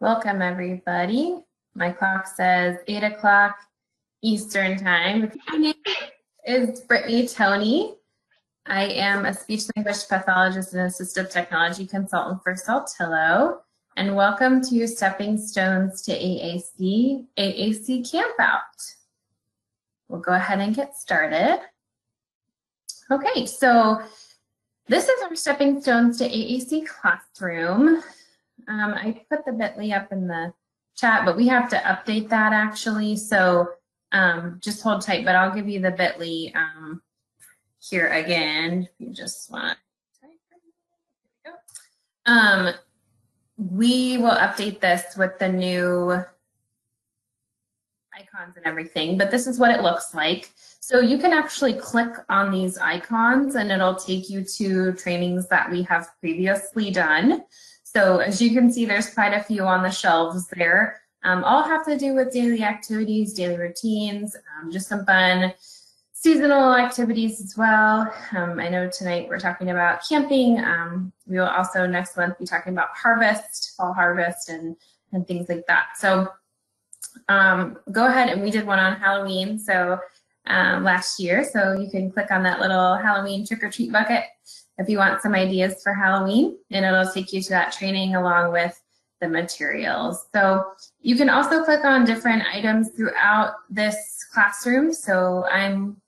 Welcome, everybody. My clock says 8 o'clock Eastern Time. My name is Brittany Tony. I am a speech language pathologist and assistive technology consultant for Saltillo. And welcome to Stepping Stones to AAC, AAC Campout. We'll go ahead and get started. Okay, so this is our Stepping Stones to AAC classroom. Um, I put the bit.ly up in the chat, but we have to update that actually. So um, just hold tight, but I'll give you the bit.ly um, here again. If you just want um, we will update this with the new icons and everything, but this is what it looks like. So you can actually click on these icons and it'll take you to trainings that we have previously done. So as you can see, there's quite a few on the shelves there. Um, all have to do with daily activities, daily routines, um, just some fun seasonal activities as well. Um, I know tonight we're talking about camping. Um, we will also next month be talking about harvest, fall harvest, and, and things like that. So um, go ahead and we did one on Halloween so um, last year. So you can click on that little Halloween trick or treat bucket if you want some ideas for Halloween, and it'll take you to that training along with the materials. So you can also click on different items throughout this classroom. So I'm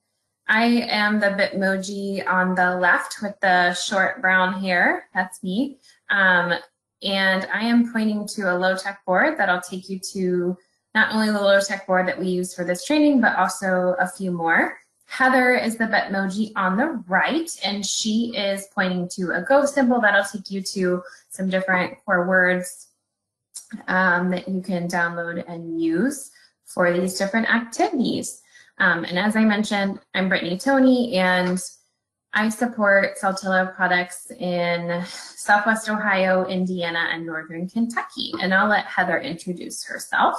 I am the Bitmoji on the left with the short brown hair. That's me. Um, and I am pointing to a low-tech board that'll take you to not only the low-tech board that we use for this training, but also a few more. Heather is the Bitmoji on the right, and she is pointing to a Go symbol that'll take you to some different core words um, that you can download and use for these different activities. Um, and as I mentioned, I'm Brittany Tony, and I support Saltillo products in Southwest Ohio, Indiana, and Northern Kentucky. And I'll let Heather introduce herself.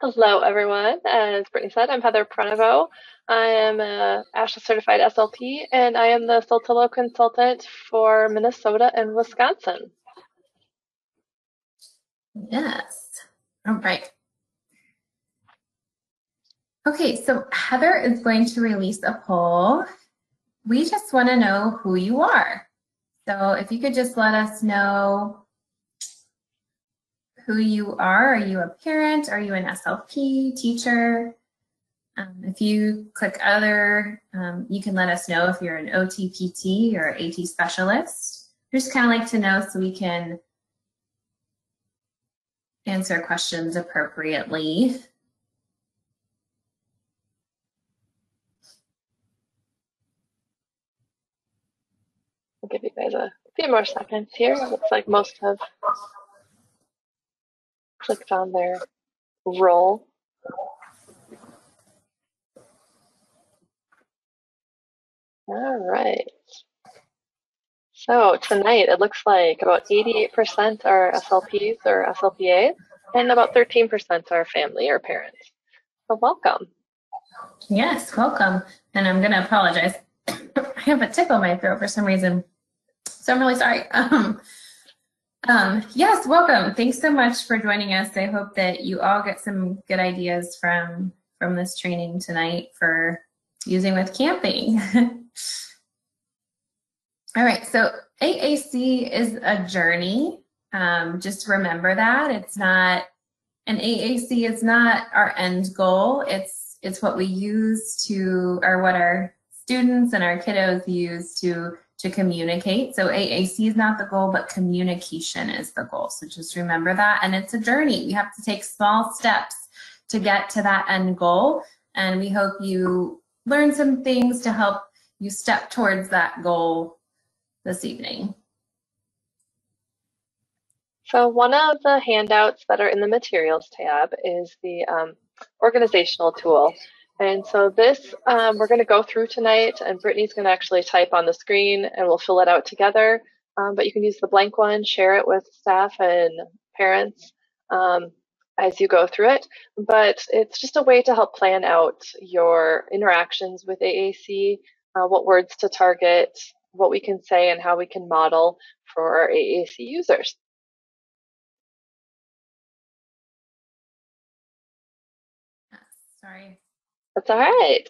Hello, everyone. Uh, as Brittany said, I'm Heather Prenovo. I am a ASHA certified SLP, and I am the Saltillo consultant for Minnesota and Wisconsin. Yes. All right. Okay, so Heather is going to release a poll. We just want to know who you are. So if you could just let us know who you are. Are you a parent? Are you an SLP teacher? Um, if you click other, um, you can let us know if you're an OTPT or AT specialist. We just kind of like to know so we can answer questions appropriately. I'll give you guys a few more seconds here. Looks like most have clicked on their role All right. So tonight it looks like about 88% are SLPs or SLPAs and about 13% are family or parents. So welcome. Yes, welcome. And I'm going to apologize. I have a tickle in my throat for some reason. So I'm really sorry. Um, um, yes, welcome. Thanks so much for joining us. I hope that you all get some good ideas from from this training tonight for using with camping. All right, so AAC is a journey. Um, just remember that it's not, an AAC is not our end goal. It's it's what we use to, or what our students and our kiddos use to to communicate. So AAC is not the goal, but communication is the goal. So just remember that. And it's a journey. We have to take small steps to get to that end goal. And we hope you learn some things to help you step towards that goal this evening. So one of the handouts that are in the materials tab is the um, organizational tool. And so this, um, we're going to go through tonight, and Brittany's going to actually type on the screen, and we'll fill it out together. Um, but you can use the blank one, share it with staff and parents um, as you go through it. But it's just a way to help plan out your interactions with AAC, uh, what words to target, what we can say, and how we can model for our AAC users. Sorry, that's all right.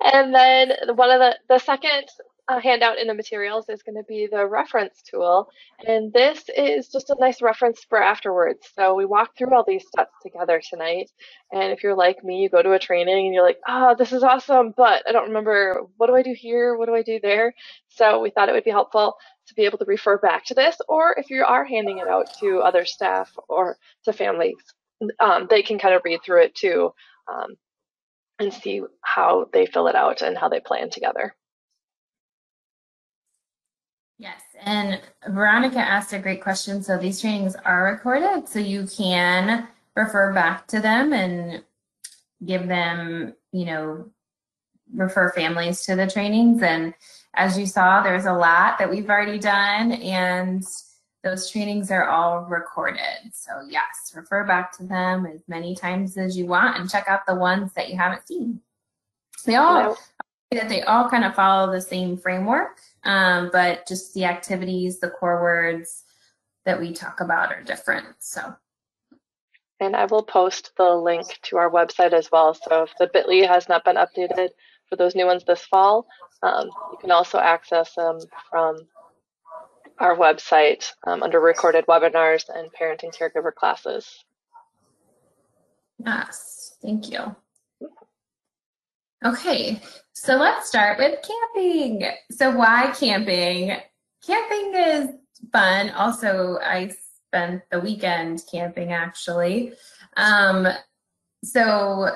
And then one of the, the second uh, handout in the materials is going to be the reference tool. And this is just a nice reference for afterwards. So we walk through all these steps together tonight. And if you're like me, you go to a training and you're like, oh, this is awesome, but I don't remember what do I do here? What do I do there? So we thought it would be helpful to be able to refer back to this. Or if you are handing it out to other staff or to families, um, they can kind of read through it too um, and see how they fill it out and how they plan together. Yes, and Veronica asked a great question. So these trainings are recorded, so you can refer back to them and give them, you know, refer families to the trainings. And as you saw, there's a lot that we've already done, and those trainings are all recorded. So yes, refer back to them as many times as you want and check out the ones that you haven't seen. They all that they all kind of follow the same framework, um, but just the activities, the core words that we talk about are different. So. And I will post the link to our website as well. So if the bit.ly has not been updated for those new ones this fall, um, you can also access them from our website um, under recorded webinars and parenting caregiver classes. Yes, thank you. Okay, so let's start with camping. So why camping? Camping is fun. Also, I spent the weekend camping actually. Um, so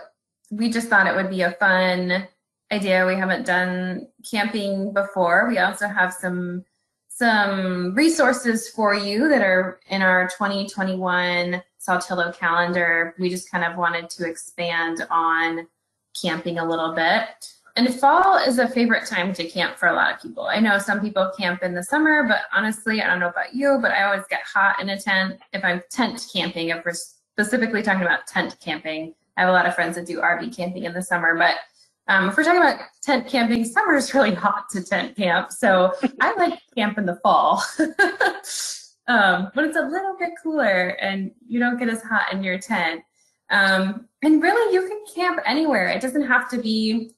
we just thought it would be a fun idea. We haven't done camping before. We also have some some resources for you that are in our 2021 Saltillo calendar. We just kind of wanted to expand on camping a little bit. And fall is a favorite time to camp for a lot of people. I know some people camp in the summer, but honestly, I don't know about you, but I always get hot in a tent. If I'm tent camping, if we're specifically talking about tent camping, I have a lot of friends that do RV camping in the summer, but um, if we're talking about tent camping, summer is really hot to tent camp. So I like camp in the fall. um, but it's a little bit cooler and you don't get as hot in your tent. Um, and really, you can camp anywhere. It doesn't have to be,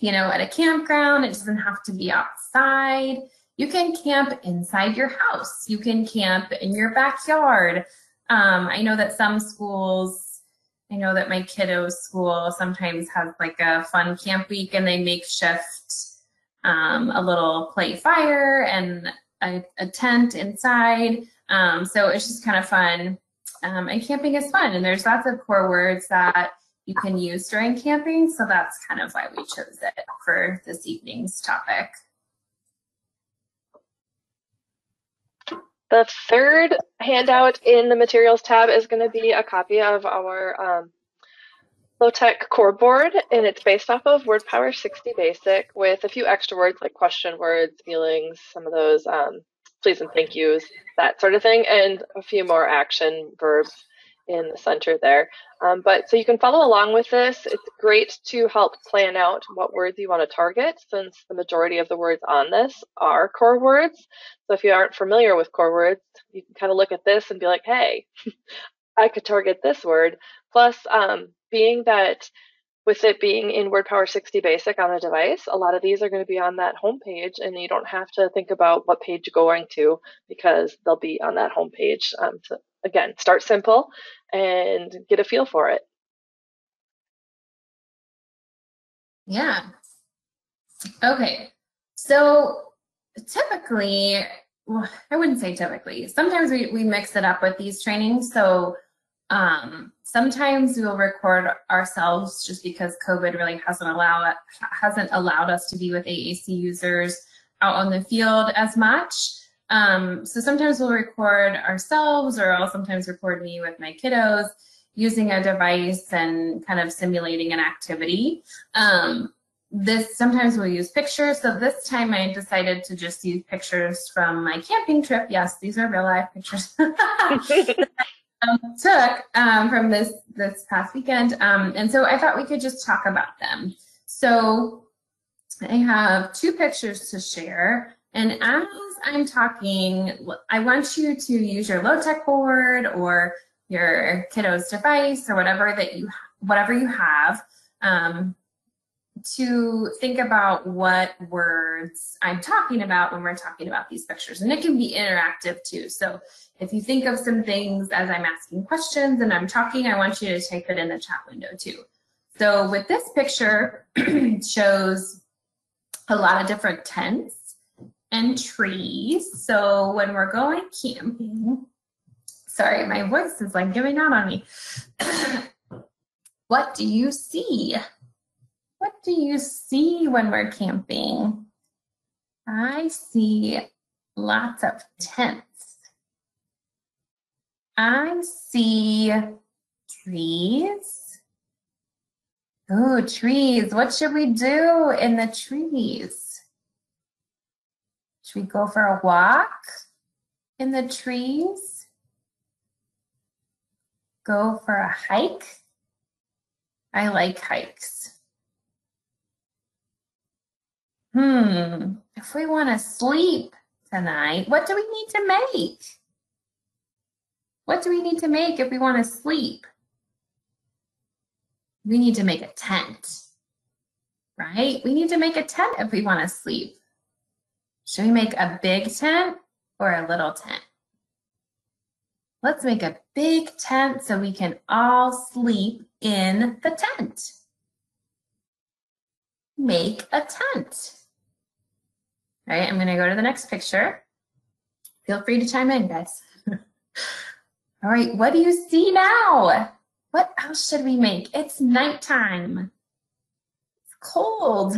you know, at a campground. It doesn't have to be outside. You can camp inside your house. You can camp in your backyard. Um, I know that some schools I know that my kiddo's school sometimes has like a fun camp week and they makeshift um, a little play fire and a, a tent inside. Um, so it's just kind of fun. Um, and camping is fun. And there's lots of core words that you can use during camping. So that's kind of why we chose it for this evening's topic. The third handout in the materials tab is going to be a copy of our um, low-tech core board, and it's based off of WordPower 60 Basic with a few extra words like question words, feelings, some of those um, please and thank yous, that sort of thing, and a few more action verbs in the center there. Um, but so you can follow along with this. It's great to help plan out what words you want to target since the majority of the words on this are core words. So if you aren't familiar with core words, you can kind of look at this and be like, hey, I could target this word. Plus, um, being that with it being in WordPower 60 Basic on a device, a lot of these are going to be on that home page, and you don't have to think about what page you're going to because they'll be on that home page. Um, again, start simple and get a feel for it. Yeah. Okay. So typically, well, I wouldn't say typically. Sometimes we, we mix it up with these trainings. So um, sometimes we'll record ourselves just because COVID really hasn't allowed hasn't allowed us to be with AAC users out on the field as much. Um, so sometimes we'll record ourselves or I'll sometimes record me with my kiddos using a device and kind of simulating an activity. Um, this sometimes we'll use pictures. So this time I decided to just use pictures from my camping trip. Yes, these are real life pictures. um, took um, from this this past weekend, um, and so I thought we could just talk about them. So I have two pictures to share, and as I'm talking, I want you to use your low tech board or your kiddo's device or whatever that you whatever you have. um, to think about what words I'm talking about when we're talking about these pictures. And it can be interactive too. So if you think of some things as I'm asking questions and I'm talking, I want you to type it in the chat window too. So with this picture, shows a lot of different tents and trees. So when we're going camping, sorry, my voice is like giving out on me. what do you see? What do you see when we're camping? I see lots of tents. I see trees. Oh, trees. What should we do in the trees? Should we go for a walk in the trees? Go for a hike? I like hikes. Hmm, if we want to sleep tonight, what do we need to make? What do we need to make if we want to sleep? We need to make a tent, right? We need to make a tent if we want to sleep. Should we make a big tent or a little tent? Let's make a big tent so we can all sleep in the tent. Make a tent. All right, I'm going to go to the next picture. Feel free to chime in, guys. All right, what do you see now? What else should we make? It's nighttime. It's cold.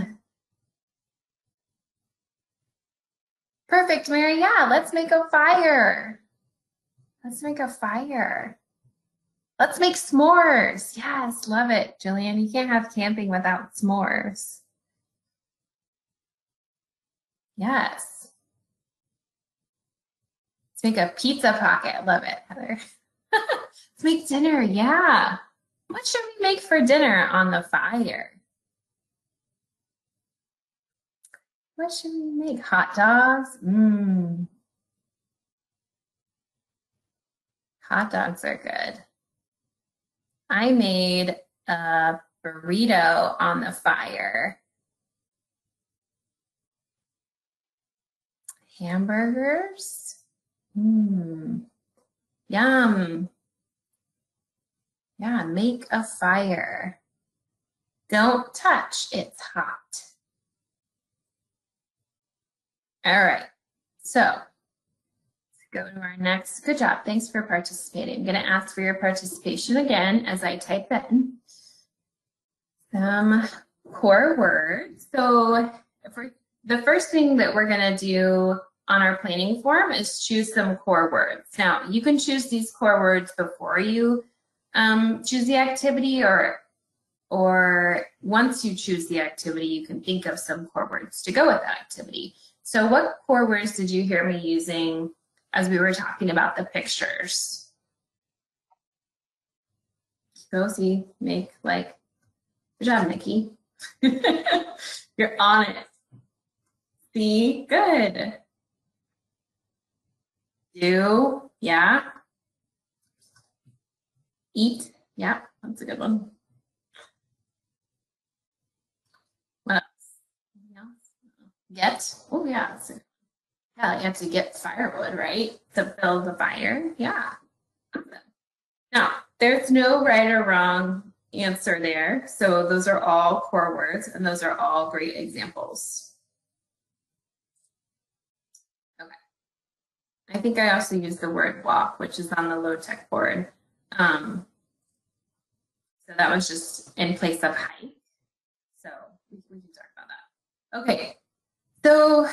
Perfect, Mary. Yeah, let's make a fire. Let's make a fire. Let's make s'mores. Yes, love it, Jillian. You can't have camping without s'mores. Yes. Let's make a pizza pocket. Love it, Heather. Let's make dinner. Yeah. What should we make for dinner on the fire? What should we make? Hot dogs? Mmm. Hot dogs are good. I made a burrito on the fire. hamburgers. Mmm. Yum. Yeah, make a fire. Don't touch, it's hot. All right, so let's go to our next. Good job. Thanks for participating. I'm going to ask for your participation again as I type in some core words. So the first thing that we're going to do on our planning form is choose some core words. Now, you can choose these core words before you um, choose the activity or, or once you choose the activity, you can think of some core words to go with that activity. So what core words did you hear me using as we were talking about the pictures? Go see, make like, good job, Nikki. You're on it. See, good. Do, yeah. Eat, yeah, that's a good one. What else? Get, oh yeah, yeah, you have to get firewood, right? To build the fire, yeah. Now, there's no right or wrong answer there. So those are all core words and those are all great examples. Okay. I think I also used the word walk, which is on the low tech board. Um, so that was just in place of hike. So we can talk about that. Okay, so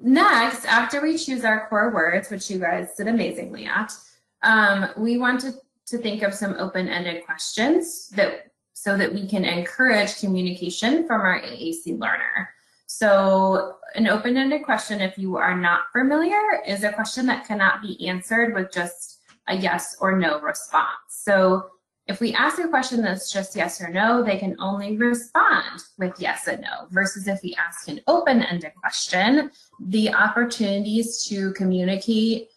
next, after we choose our core words, which you guys did amazingly at, um, we want to, to think of some open-ended questions that so that we can encourage communication from our AAC learner. So an open-ended question, if you are not familiar, is a question that cannot be answered with just a yes or no response. So if we ask a question that's just yes or no, they can only respond with yes and no, versus if we ask an open-ended question, the opportunities to communicate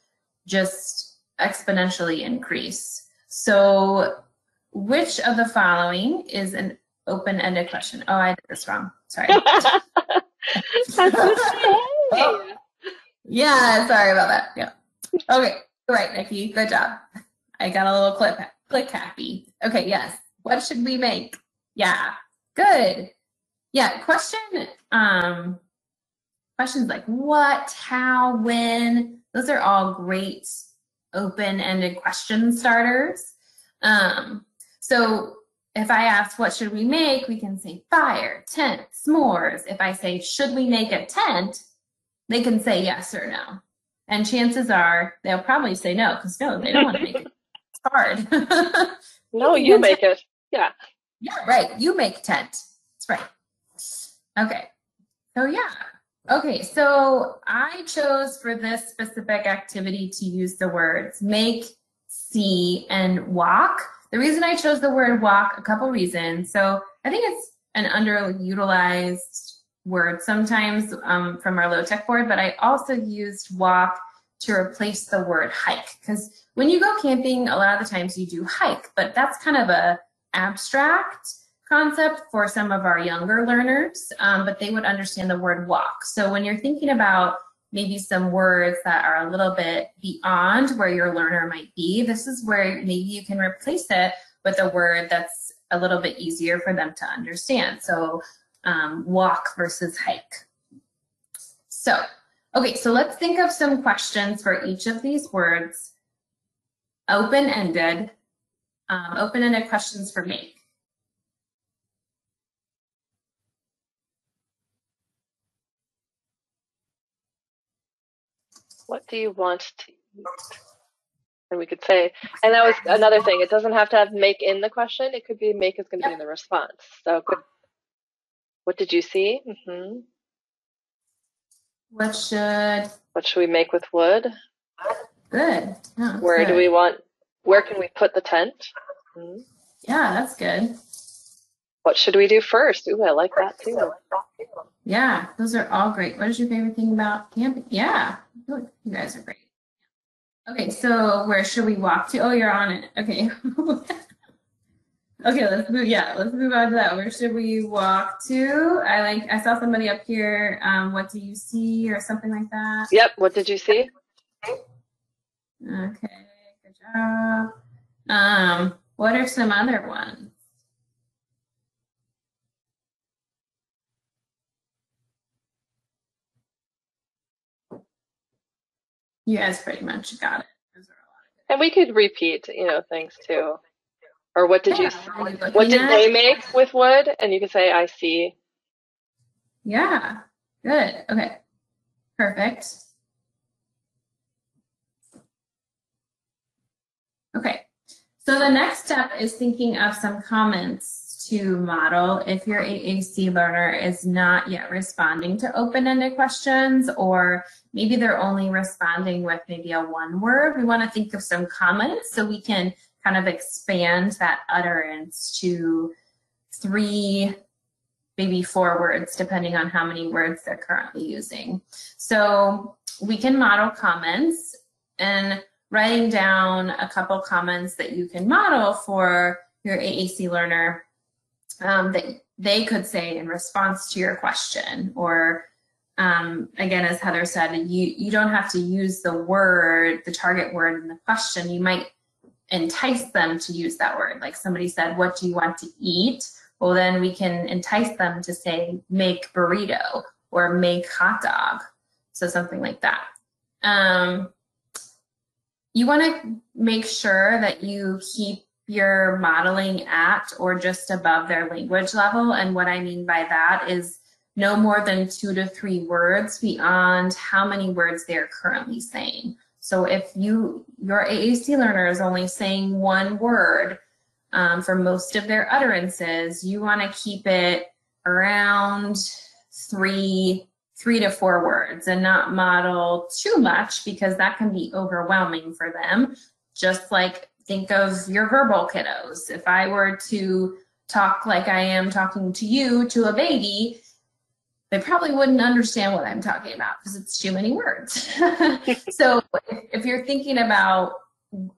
just exponentially increase. So which of the following is an open-ended question. Oh, I did this wrong. Sorry. That's okay. yeah, sorry about that. Yeah. Okay. All right, Nikki. Good job. I got a little clip click happy. Okay, yes. What should we make? Yeah. Good. Yeah, question um questions like what, how, when, those are all great open-ended question starters. Um, so if I ask what should we make, we can say fire, tent, s'mores. If I say should we make a tent, they can say yes or no. And chances are they'll probably say no because no, they don't want to make it. Hard. no, you make it. Yeah. Yeah, right. You make tent. That's right. Okay. So yeah. Okay, so I chose for this specific activity to use the words make, see, and walk. The reason I chose the word walk, a couple reasons. So I think it's an underutilized word sometimes um, from our low tech board, but I also used walk to replace the word hike because when you go camping, a lot of the times you do hike, but that's kind of a abstract concept for some of our younger learners, um, but they would understand the word walk. So when you're thinking about maybe some words that are a little bit beyond where your learner might be, this is where maybe you can replace it with a word that's a little bit easier for them to understand. So um, walk versus hike. So, okay, so let's think of some questions for each of these words. Open-ended, um, open-ended questions for make. What do you want to eat? And we could say, and that was another thing. It doesn't have to have make in the question. It could be make is going to be in the response. So, could, what did you see? Mm-hmm. What should what should we make with wood? Good. Yeah, where good. do we want? Where can we put the tent? Mm-hmm. Yeah, that's good. What should we do first? Ooh, I like that too. Yeah, those are all great. What is your favorite thing about camping? Yeah, you guys are great. Okay, so where should we walk to? Oh, you're on it. Okay. okay, let's move. Yeah, let's move on to that. Where should we walk to? I like. I saw somebody up here. Um, what do you see, or something like that? Yep. What did you see? Okay. Good job. Um, what are some other ones? You guys pretty much got it. And we could repeat, you know, things too. Or what did yeah, you what did they make with wood? And you can say I see. Yeah. Good. Okay. Perfect. Okay. So the next step is thinking of some comments to model if your AAC learner is not yet responding to open-ended questions or maybe they're only responding with maybe a one word. We want to think of some comments so we can kind of expand that utterance to three, maybe four words, depending on how many words they're currently using. So we can model comments and writing down a couple comments that you can model for your AAC learner um, that they could say in response to your question or um, again as heather said you you don't have to use the word the target word in the question you might entice them to use that word like somebody said what do you want to eat well then we can entice them to say make burrito or make hot dog so something like that um, you want to make sure that you keep you're modeling at or just above their language level. And what I mean by that is no more than two to three words beyond how many words they're currently saying. So if you your AAC learner is only saying one word um, for most of their utterances, you want to keep it around three three to four words and not model too much because that can be overwhelming for them. Just like think of your verbal kiddos. If I were to talk like I am talking to you to a baby, they probably wouldn't understand what I'm talking about because it's too many words. so if you're thinking about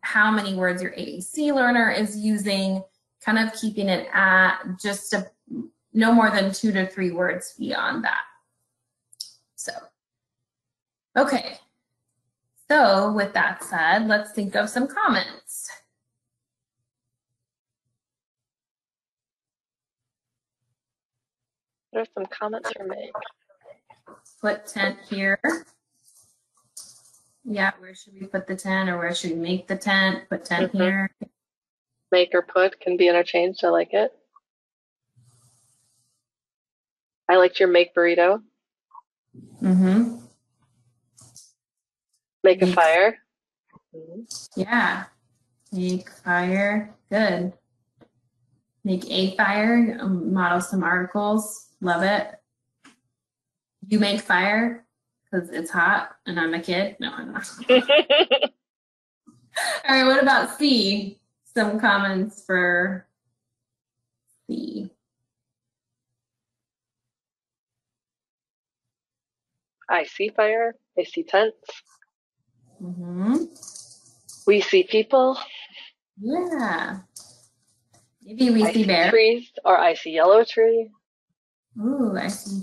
how many words your AAC learner is using, kind of keeping it at just a, no more than two to three words beyond that. So, okay. So with that said, let's think of some comments. There's some comments for me. Put tent here. Yeah, where should we put the tent or where should we make the tent? Put tent Mhm. here. Make or put can be interchanged. I like it. I liked your make burrito. Mm-hmm. Make a fire. Yeah. Make fire. Good. Make a fire. Model some articles. Love it. You make fire because it's hot and I'm a kid. No, I'm not. All right. What about see? Some comments for see. I see fire. I see tents. Mm-hmm. We see people. Yeah. Maybe we I see bear. trees, or I see yellow tree. Ooh, I see.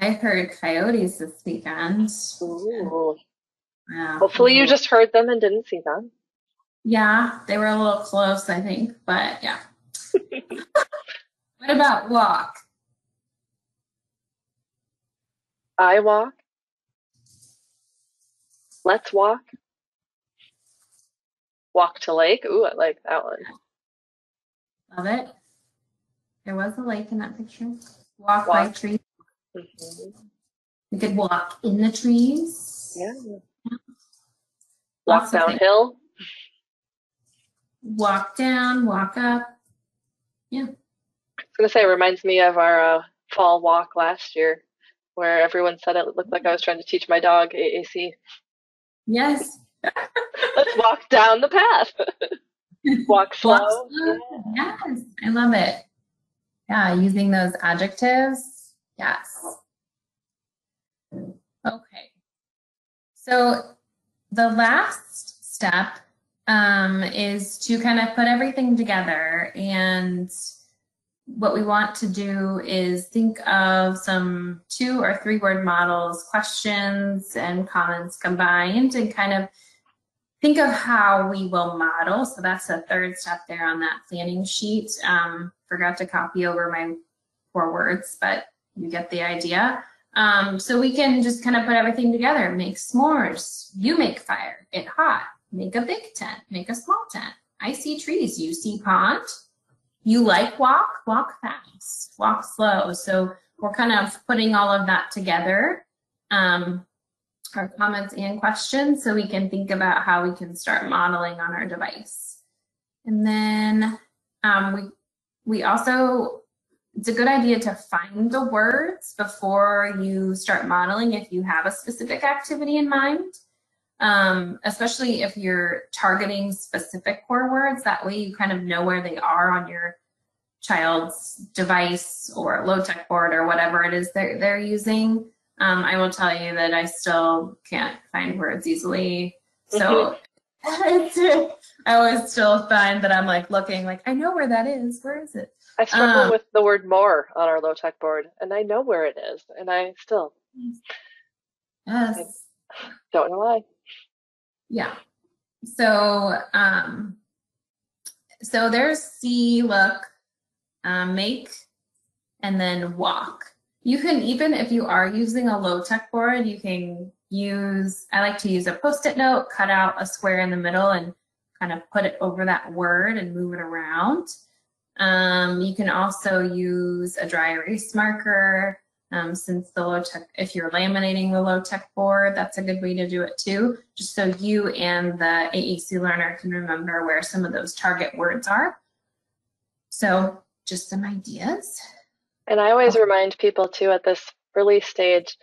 I heard coyotes this weekend. Ooh. Wow. Hopefully, you just heard them and didn't see them. Yeah, they were a little close, I think, but yeah. what about walk? I walk. Let's walk. Walk to lake. Ooh, I like that one. Love it. There was a lake in that picture. Walk by Walk. trees. We could walk in the trees. Yeah. Walk things. downhill. Walk down, walk up. Yeah. I was gonna say it reminds me of our uh, fall walk last year, where everyone said it looked like I was trying to teach my dog AAC. Yes. Let's walk down the path. walk slow. Walk slow. Yes, I love it. Yeah, using those adjectives. Yes. Okay. So the last step um, is to kind of put everything together. And what we want to do is think of some two or three word models, questions and comments combined, and kind of think of how we will model. So that's the third step there on that planning sheet. Um, forgot to copy over my four words, but you get the idea. Um, so we can just kind of put everything together. Make s'mores. You make fire. Get hot. Make a big tent. Make a small tent. I see trees. You see pond. You like walk. Walk fast. Walk slow. So we're kind of putting all of that together. Um, our comments and questions so we can think about how we can start modeling on our device. And then um, we we also it's a good idea to find the words before you start modeling if you have a specific activity in mind. Um, especially if you're targeting specific core words, that way you kind of know where they are on your child's device or low tech board or whatever it is they're, they're using. Um, I will tell you that I still can't find words easily. So I always still find that I'm like looking like, I know where that is. Where is it? I struggle Um, with the word more on our low tech board, and I know where it is, and I still Yes. don't know why. Yeah. So, um, so there's see, look, um, make, and then walk. You can even if you are using a low tech board, you can use. I like to use a post-it note, cut out a square in the middle, and kind of put it over that word and move it around. Um, you can also use a dry erase marker. Um, since the low tech, if you're laminating the low tech board, that's a good way to do it too, just so you and the AAC learner can remember where some of those target words are. So just some ideas. And I always remind people too at this release stage,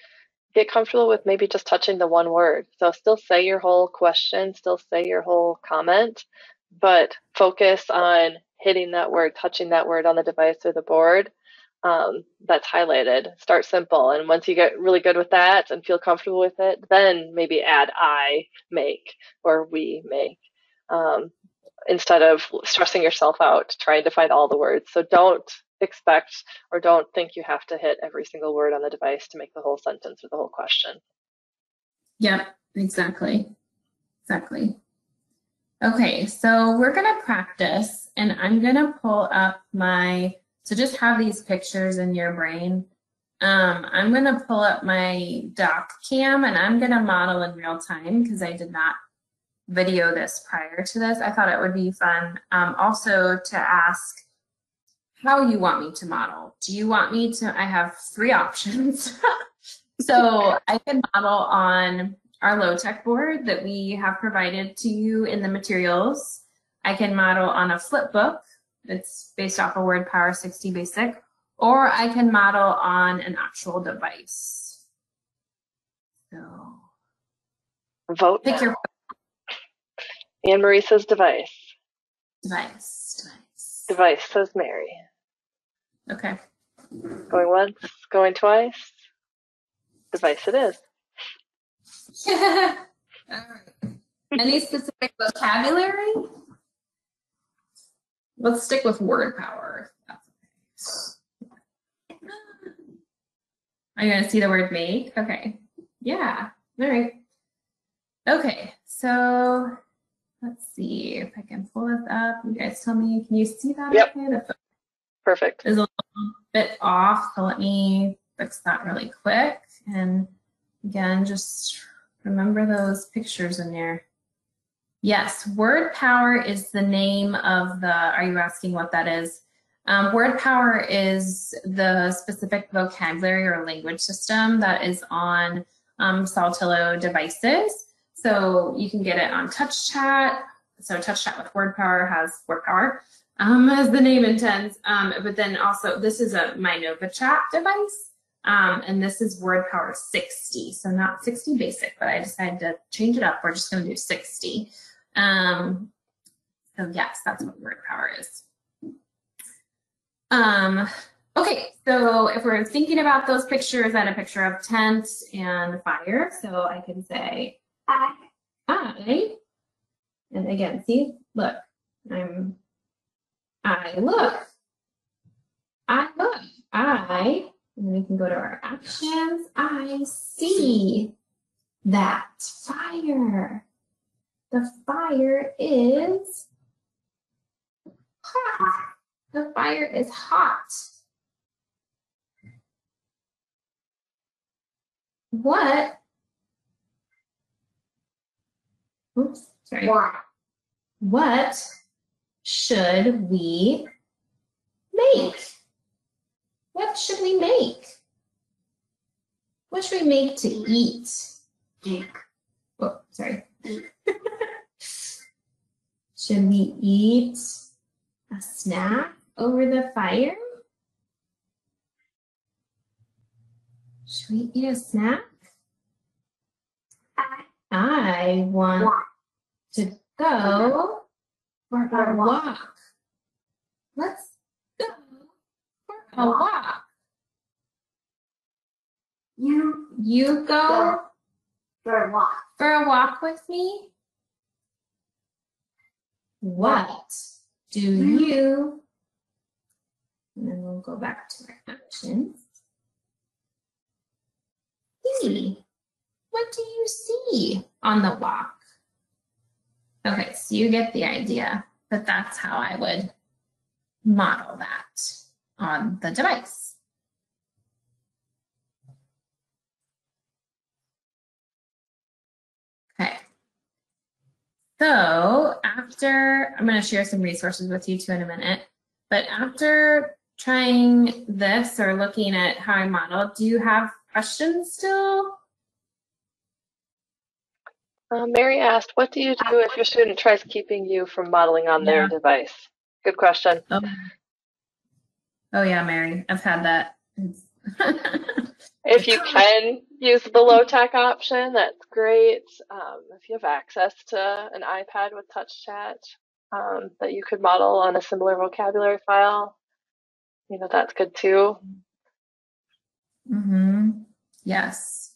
get comfortable with maybe just touching the one word. So still say your whole question, still say your whole comment, but focus on hitting that word, touching that word on the device or the board um, that's highlighted. Start simple. And once you get really good with that and feel comfortable with it, then maybe add I make or we make. Um, instead of stressing yourself out trying to find all the words. So don't expect or don't think you have to hit every single word on the device to make the whole sentence or the whole question. Yep, exactly. Exactly. Okay, so we're going to practice and I'm going to pull up my, so just have these pictures in your brain. Um, I'm going to pull up my doc cam and I'm going to model in real time because I did not video this prior to this. I thought it would be fun um, also to ask how you want me to model. Do you want me to, I have three options. so I can model on our low tech board that we have provided to you in the materials. I can model on a flip book that's based off of Word Power 60 Basic, or I can model on an actual device. So vote. Pick your Anne Marie says device. Device. Device. Device says Mary. Okay. Going once, going twice. Device it is. All right. Any specific vocabulary? Let's stick with word power. Are you going to see the word make? Okay. Yeah. All right. Okay. So let's see if I can pull this up. You guys tell me, can you see that? Yep. Okay? Perfect. is a little bit off, so let me fix that really quick. And again, just remember those pictures in there. Yes, word power is the name of the, are you asking what that is? Um, word power is the specific vocabulary or language system that is on um, Saltillo devices. So you can get it on TouchChat. So TouchChat with word power has word power um, as the name intends. Um, but then also, this is a MyNova Chat device. Um, and this is word power 60. So not 60 basic, but I decided to change it up. We're just going to do 60. Um, so yes, that's what word power is. Um, okay, so if we're thinking about those pictures and a picture of tent and fire, so I can say, I, I, and again, see, look, I'm, I look, I look, I, and then we can go to our actions. I see that fire. The fire is hot. The fire is hot. What? Oops, sorry. What? What should we make? What should we make? What should we make to eat? Eat. Oh, sorry. Should we eat a snack over the fire? Should we eat a snack? I want want to go for a walk. walk. Let's go for a walk. you You go for a walk. for a walk with me? What do mm-hmm. you, and then we'll go back to our actions. See, what do you see on the walk? Okay, so you get the idea, but that's how I would model that on the device. Okay. So after, I'm going to share some resources with you too in a minute, but after trying this or looking at how I model, do you have questions still? Uh, Mary asked, what do you do if your student tries keeping you from modeling on their device? Good question. Oh, oh yeah, Mary, I've had that. If you can use the low tech option, that's great. Um, if you have access to an iPad with TouchChat um, that you could model on a similar vocabulary file, you know, that's good too. hmm Yes.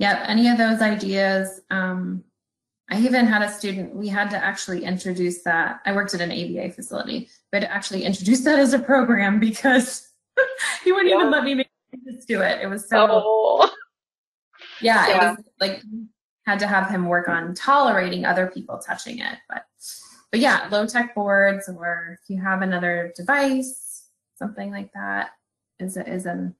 Yep. Any of those ideas um, I even had a student, we had to actually introduce that. I worked at an ABA facility, but actually introduce that as a program because he wouldn't Yeah. even let me make just do it. It was so Oh, yeah, Yeah. it was like had to have him work on tolerating other people touching it. But but yeah, low tech boards or if you have another device, something like that is a, is a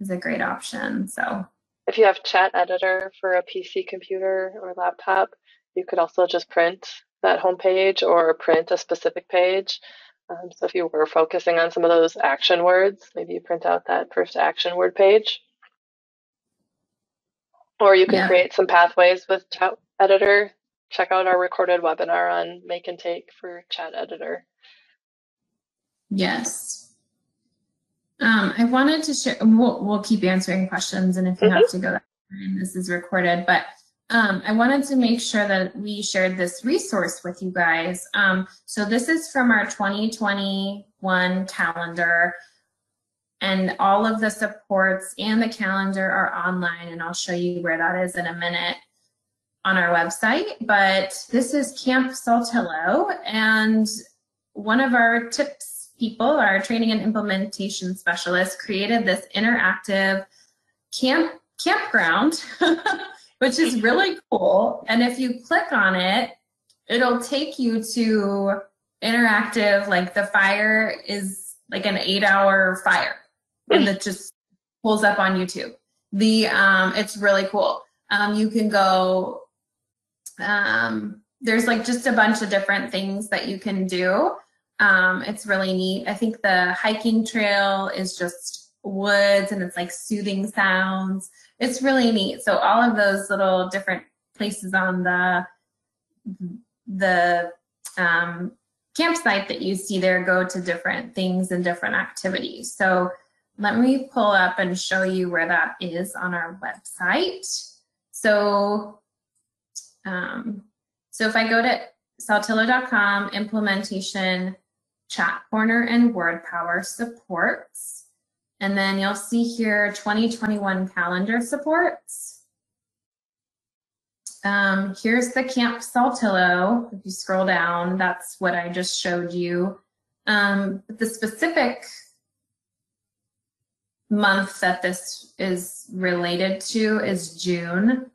is a great option. So if you have ChatEditor for a PC computer or laptop, you could also just print that home page or print a specific page. Um, so if you were focusing on some of those action words, maybe you print out that first action word page. Or you can Yeah. create some pathways with chat editor. Check out our recorded webinar on make and take for ChatEditor. yes. Um, I wanted to share. We'll we'll keep answering questions, and if you have to go, this is recorded. But um, I wanted to make sure that we shared this resource with you guys. Um, so this is from our 2021 calendar, and all of the supports and the calendar are online, and I'll show you where that is in a minute on our website. But this is Camp Saltillo, and one of our tips people, our training and implementation specialist created this interactive camp campground, which is really cool. And if you click on it, it'll take you to interactive, like the fire is like an eight hour fire and that just pulls up on YouTube. The um it's really cool. Um you can go um there's like just a bunch of different things that you can do. Um, it's really neat. I think the hiking trail is just woods and it's like soothing sounds. It's really neat. So all of those little different places on the the um, campsite that you see there go to different things and different activities. So let me pull up and show you where that is on our website. So um, so if I go to saltillo.com, implementation, chat corner, and word power supports, and then you'll see here 2021 calendar supports. Um, here's the Camp Saltillo. If you scroll down, that's what I just showed you. Um, but the specific month that this is related to is June.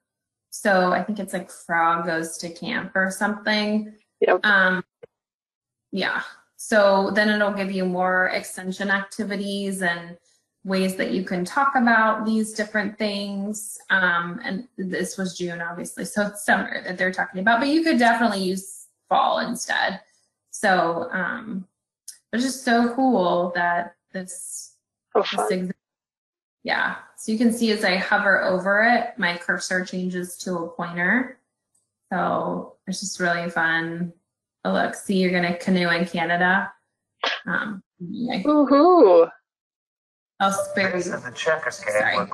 So I think it's like Frog Goes to Camp or something. Yep. Um, yeah. So then it'll give you more extension activities and ways that you can talk about these different things. Um, and this was June, obviously. So it's summer that they're talking about, but you could definitely use fall instead. So um, it's just so cool that this this yeah, so you can see as I hover over it, my cursor changes to a pointer. So it's just really fun. Oh, look, see, you're gonna canoe in Canada. Um, Woohoo! I'll spare This you. is the checkers game Sorry.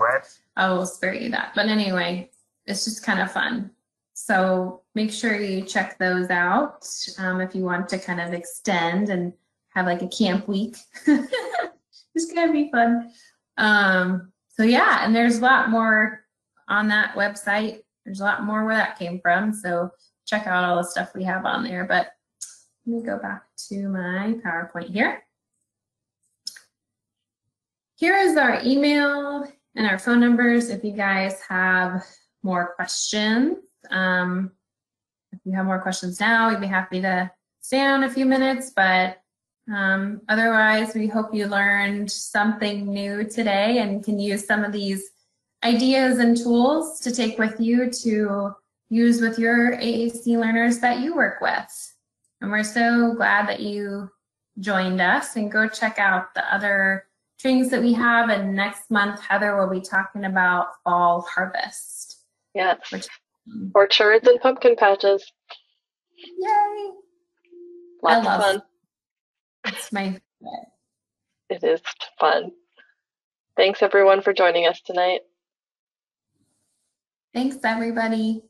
I will spare you that. But anyway, it's just kind of fun. So make sure you check those out um, if you want to kind of extend and have like a camp week. it's gonna be fun. Um, so yeah, and there's a lot more on that website. There's a lot more where that came from. So check out all the stuff we have on there. But let me go back to my PowerPoint here. Here is our email and our phone numbers if you guys have more questions. Um, if you have more questions now, we'd be happy to stay on a few minutes, but um, otherwise, we hope you learned something new today and can use some of these ideas and tools to take with you to use with your AAC learners that you work with. And we're so glad that you joined us and go check out the other trainings that we have. And next month, Heather will be talking about fall harvest. Yes. Which- Orchards and pumpkin patches. Yay! Lots love of fun. It's my favorite. It is fun. Thanks everyone for joining us tonight. Thanks, everybody.